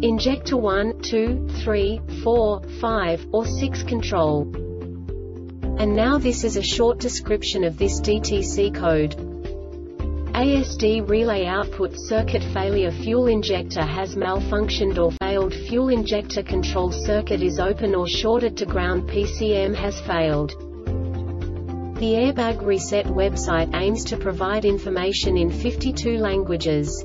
Injector 1, 2, 3, 4, 5, or 6 control. And now this is a short description of this DTC code. ASD relay output circuit failure fuel injector has malfunctioned or failed fuel injector control circuit is open or shorted to ground PCM has failed. The Airbag Reset website aims to provide information in 52 languages.